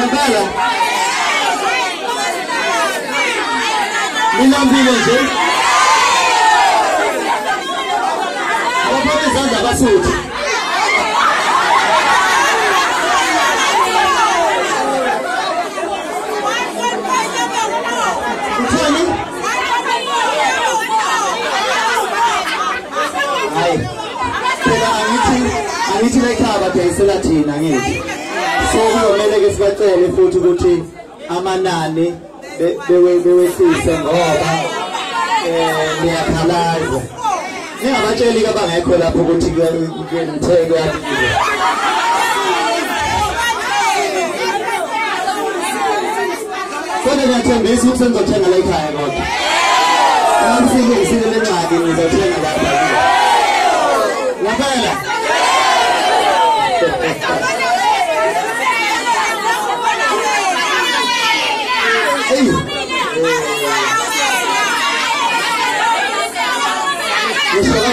ngempela nilambile nje abaphaka izandla abasuthi utheni hayi phela angithi angithi lekhaya badayisela thina ngithi so sibacele futhi ukuthi amanani be- bewe- bewehlise ngoba eh niyakhalaza ningabatsheli ke abangekho lapho ukuthi kuyengitheke kuyabile kodwa niyathembisa ukuthi senizothenga la ekhaya kodwa.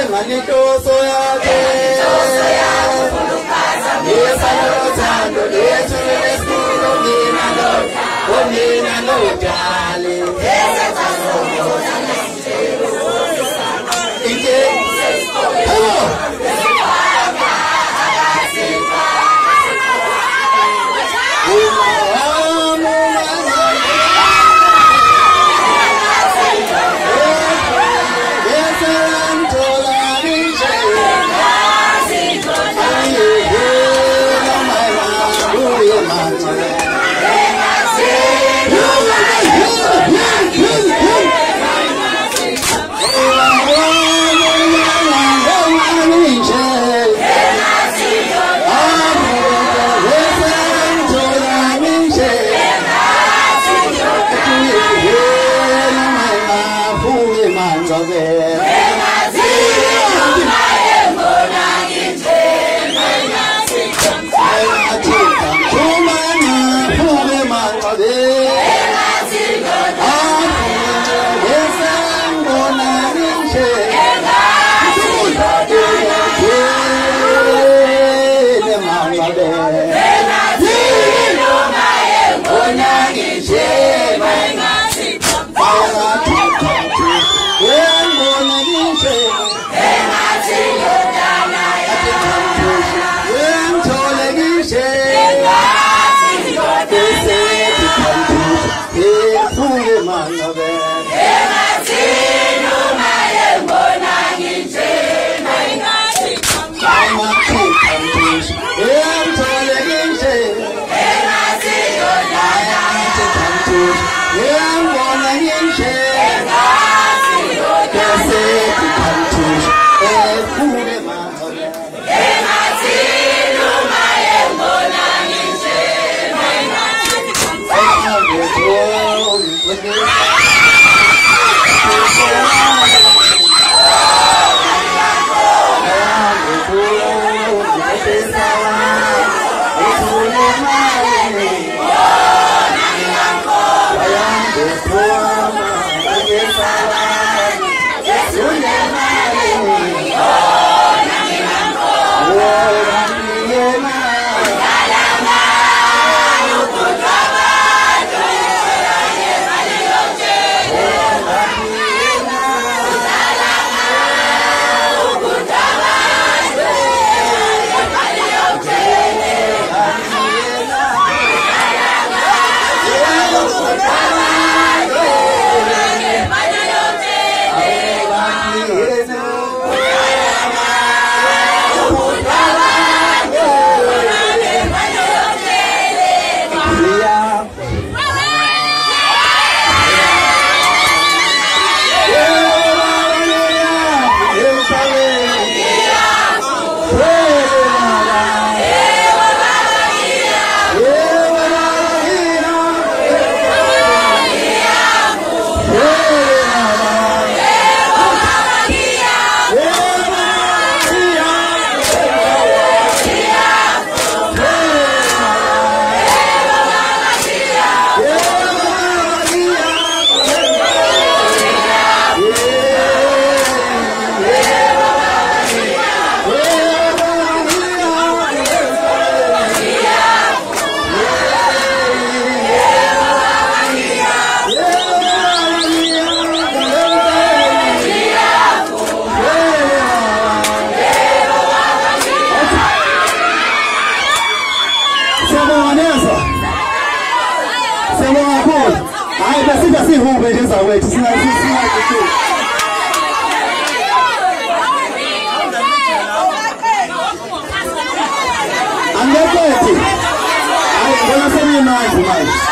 enganenhloso yakhe ngiyesanalothando liyethulo lesikhulu mina lodwa omina lodale Hello! Emmanuel. with this. away. Just like, just like the kid. I'm not going to. I'm going to send you a knife tonight.